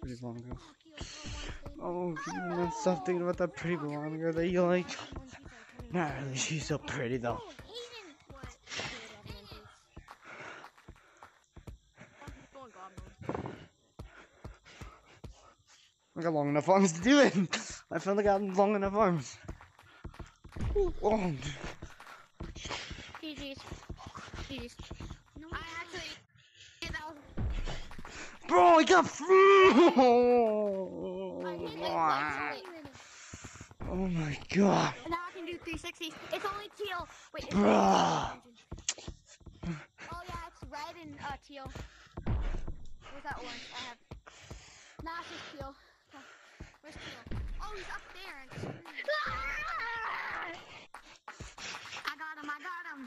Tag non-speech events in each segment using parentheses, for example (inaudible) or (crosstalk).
pretty blonde girl. Oh, you stop thinking about that pretty blonde girl that you like? Not really, she's so pretty though. I got long enough arms to do it. I finally got long enough arms. Ooh, oh. Bro, I got. I hit Oh, like oh my god, Now I can do 360. It's only teal. Wait. It's Bruh. Oh yeah, it's red and uh, teal. Where's that orange? I have. Nah, it's just teal. Where's teal? Oh, he's up there. I got him. I got him.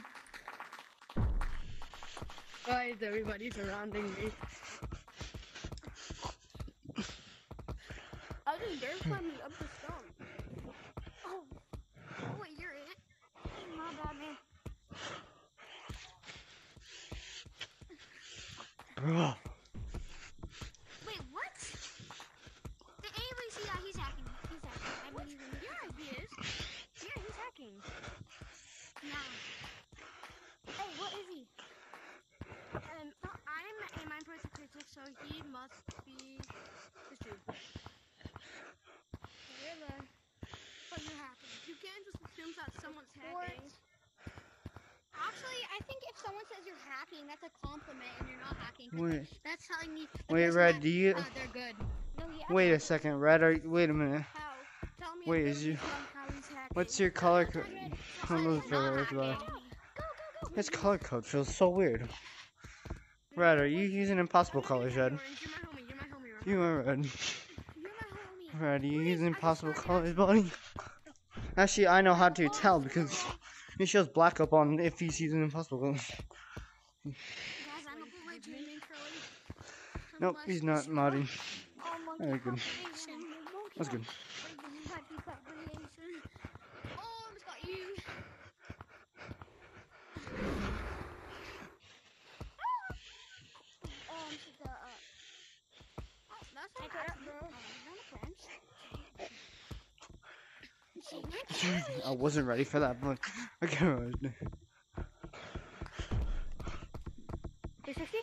Why is everybody surrounding me? I was just bear climbing up the stone. Oh. Oh wait, you're it. My bad, man. bro. Wait, what? Did anybody see that? He's hacking. He's hacking. I believe in Yeah, he is. Yeah, he's hacking. Nah. Hey, what is he? Um, and I'm a mine person critic, so he must be the truth. Whatever. But you're hacking. You can't just assume that someone's hacking. Actually, I think if someone says you're hacking, that's a compliment and you're not hacking. Wait, That's telling me. wait, Red, do you? Uh, they're good. No, he Wait a second, Red. Are wait a minute. How? Tell me. Wait, is you- reason how he's hacking. What's your color code? (laughs) His color code feels so weird. Red, are you using impossible colors, Red? You're my homie. You're my homie. Red. You are Red. You're my homie. Red, are you using impossible colors, buddy? Actually, I know how to tell because it shows black up on if he's using impossible colors. Guys, I'm gonna put my dream in Nope, he's not modding. Oh, Very good. That's good. population. Monkey population. I almost got you. I'm just, that's (laughs) not actually- not a French. I wasn't ready for that, but I can't. 360?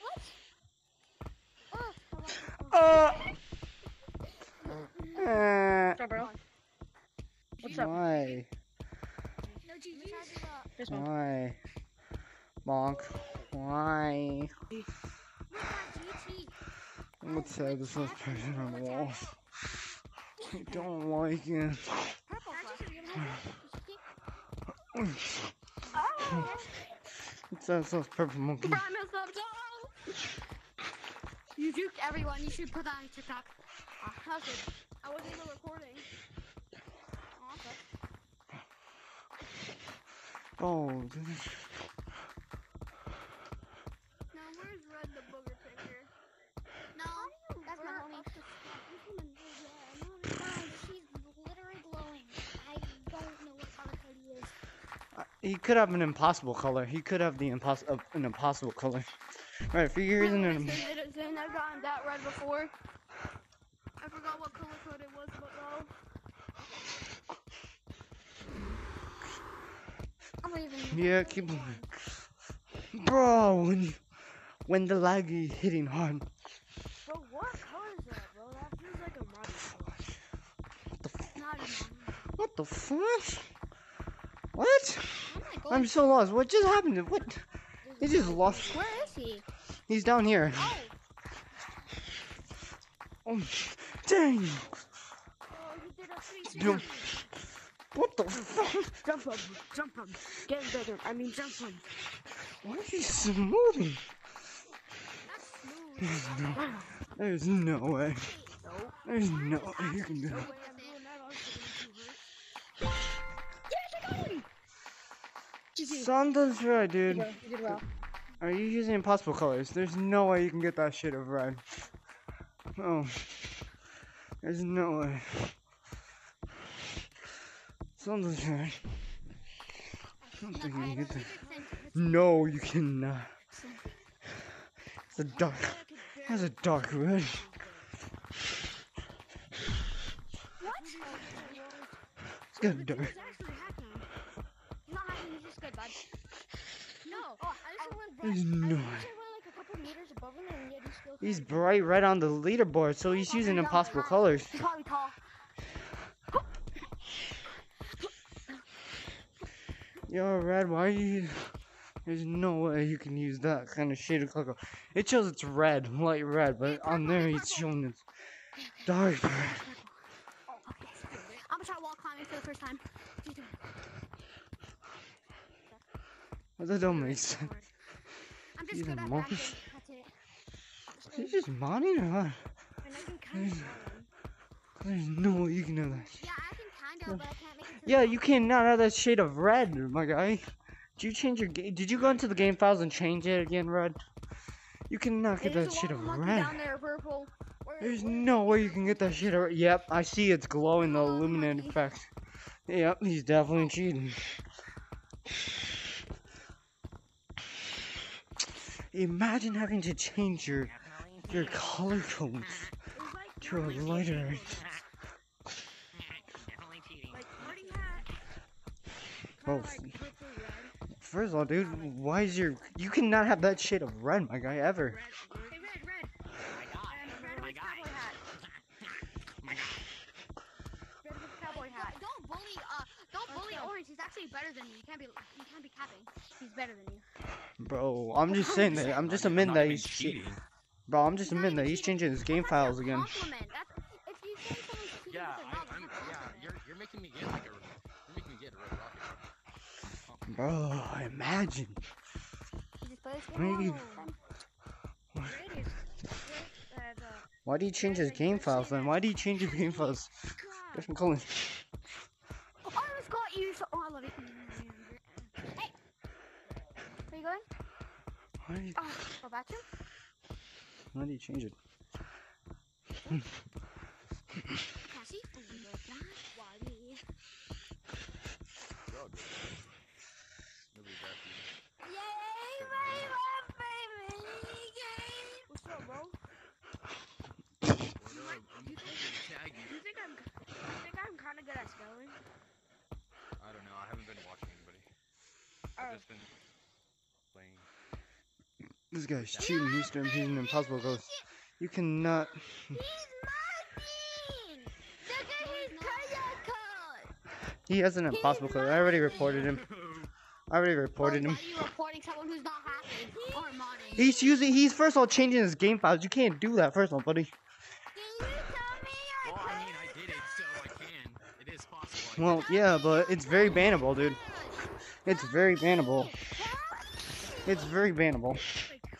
What? Oh, Uh, uh, What's up, bro? What's up? why? no GG's. This one. Why? Bonk. Why? We got GT. Let's say this was person on the wall. I don't like it. It says those purple monkey. You juked everyone. You should put that on TikTok. It? I wasn't even recording. Oh, this is- Now, where's Red the booger picture? No, that's my homie. No, she's literally glowing. I don't know what color code he is. uh, he could have an impossible color. He could have the impos- uh, an impossible color. Right, for your reason, an, Saying I've gotten that red before. I forgot what color code it was, but no. I'm leaving. yeah, keep going. Bro, when, when the lag is hitting hard. Bro, what color is that, bro? That feels like a muddy Not even. What the fuck? What? I'm so lost. What just happened? What? He just lost. Where is he? He's down here. Oh, Oh, dang. Oh, he did a What the fuck? Jump him, jump him. Get bedroom. I mean, jump him. Why is he smoothing? that's smooth. There's no way. No. There's no way you can do it. Something's right, dude. You did, well. Are you using impossible colors? There's no way you can get that shit of red. Oh. There's no way. Something's right. I don't think you can get that. No, you cannot. It's a dark. It's a dark red. It's got dark. He's still. He's bright red on the leaderboard, so he's using impossible colors. He's probably tall. (laughs) Yo, red, why are you? There's no way you can use that kind of shade of color. It shows it's red, light red, but on there it's showing it's dark red. Oh. I'm gonna try wall climbing for the first time. That don't make sense. I'm just good at. (laughs) That's it. Is modding or what? And I can kind of smell him. There's no way you can know that. Yeah, I can kinda, but I can't make it Yeah, you cannot have that shade of red, my guy. Did you change your game? Did you go into the game files and change it again, red? You cannot get There's that shade of red. there, purple. Where- There's where- no way you can get that shit. Or yep, I see it's glowing the Oh, illuminated monkey. effect. Yep, he's definitely cheating. Imagine having to change your your color like to a lighter. red. First of all, dude, why is your you cannot have that shade of red, my guy, ever. Don't, bully, uh, don't bully Orange. He's actually better than you. You can't be, you can't be capping. He's better than you. Bro, I'm just saying that. I'm just admitting that he's cheating. Bro, I'm just He's not admitting that he's changing his game files again. If you say Yeah, I, I'm, Yeah, you're you're making me get like a. You're making me get a red rocket. Bro, imagine. You just play this Why do game you- all the time. Red is. Red, the. Why do you change his game files then? Why do you change his game files? Different colors. Oh, I almost got you. So, oh, I love you. Hey. Where you going? Why do you, Oh, go back to him? why do you change it? Cassie? Oh, my God. Why me? You're all good. Nobody's after you. Yay, my love, baby. What's up, bro? What up? I'm I'm gonna tag you. You think I'm? You think I'm kind of good at spelling? I don't know. I haven't been watching anybody. Oh. I've just been playing. This guy's cheating. He's doing he's an impossible ghost. You cannot. He's mocking. Look at his color. He has an impossible code. I already reported him. I already reported him. are you reporting someone who's not happy? He's using. He's first of all changing his game files. You can't do that. First of all, buddy. Can you tell me Well, I mean, I did it, so I can. It is possible. I Well, yeah, but it's very bannable, dude. It's very bannable. It's very bannable.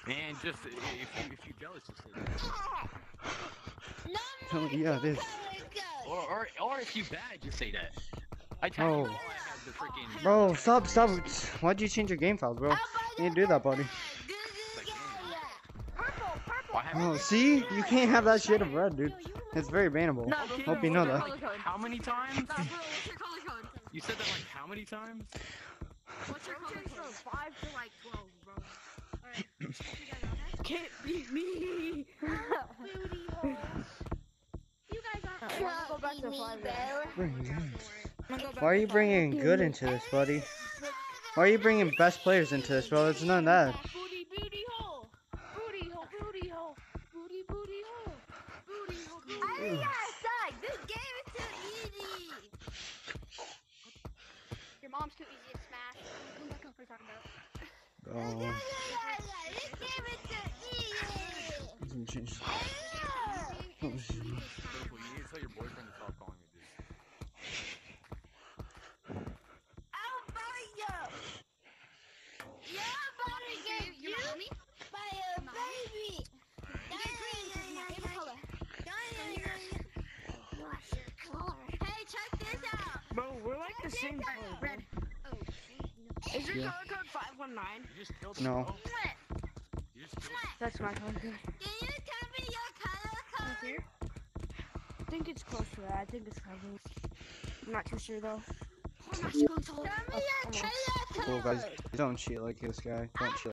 And just if you if you jealous, just say that. No, oh, yeah, this. Or, or or if you bad, just say that. I tell oh. you. Bro, stop, stop. Why'd you change your game files, bro? You didn't do that, buddy. Oh, see? You can't have that shit of red, dude. It's very bannable. Hope you know that. How many times? You said that like how many times? What's your code? 5 to like 12. Can't beat me. Booty holes. You guys aren't. Gonna go back to five. then. I'm gonna go back Why are you bringing good into this, buddy? Why are you bringing best players into this, bro? It's none of that. Booty, booty hole. Booty hole, booty hole. Booty, booty hole. Booty hole, booty I hole. think I suck. This game is too easy. Your mom's too easy to smash. Come back up. What are you talking about? Oh, This game is too easy. Doesn't change. Purple, you need to tell your boyfriend to stop calling me dude. I'll buy you. Yeah, buddy, get you by a baby. Favorite color. What's your color? Hey, check this out. Bro, we're like the same color. Red. Oh, Is your Yeah. color code 519? You just killed. No. bro. Sweat. You just killed him. That's my color code. Can you tell me your color code? I think it's close to that. I think it's probably. I'm not too sure though. Oh, tell me your color Cool, guys. Don't cheat like this guy. Don't ah. cheat.